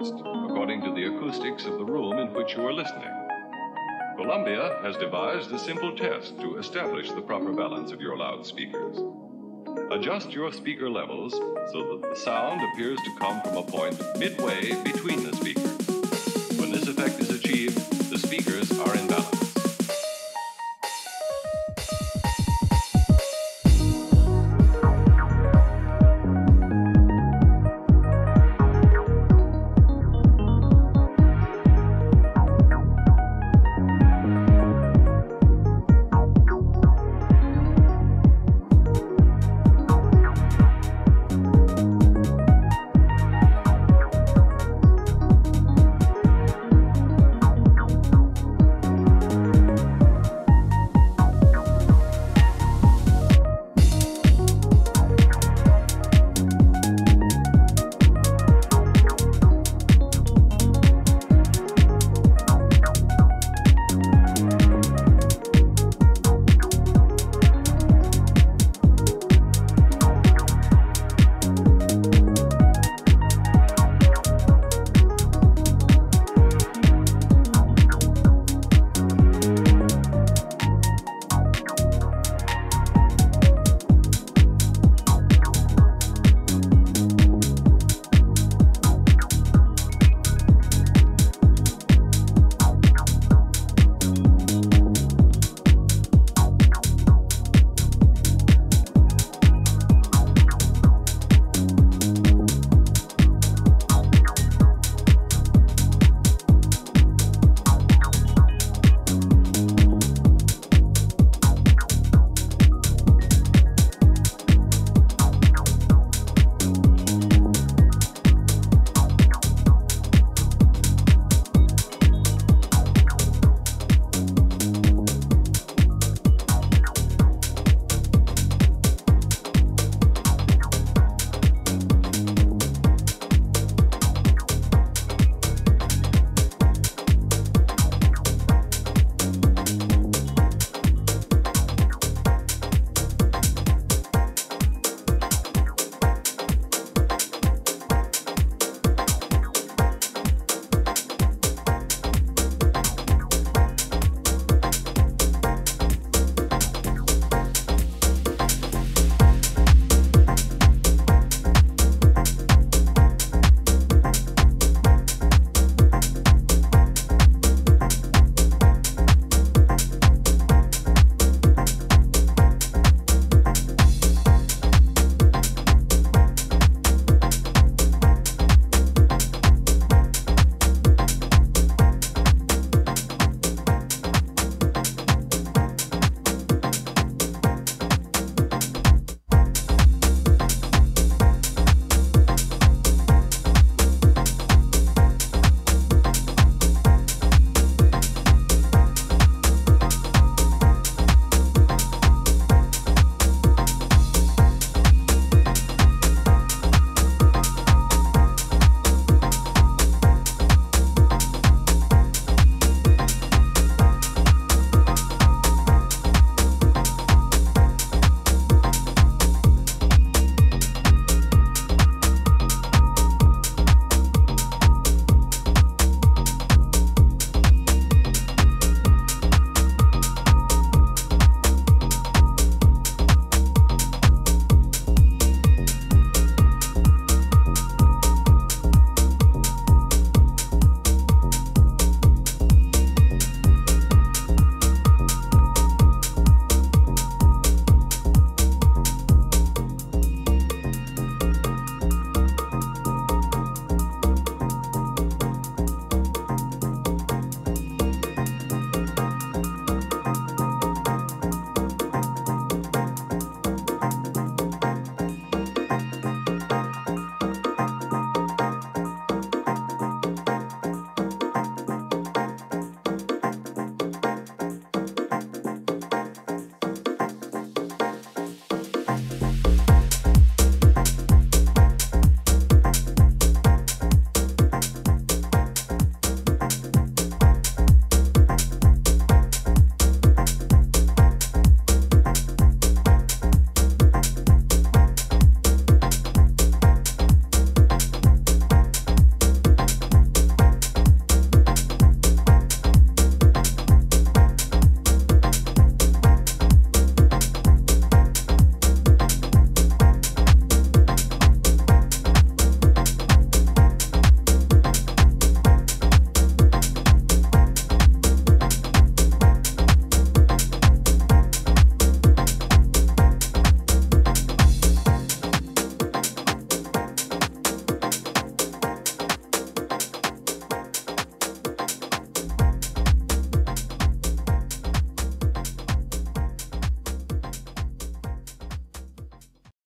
according to the acoustics of the room in which you are listening. Columbia has devised a simple test to establish the proper balance of your loudspeakers. Adjust your speaker levels so that the sound appears to come from a point midway between the speakers. When this effect is achieved, the speakers are in balance.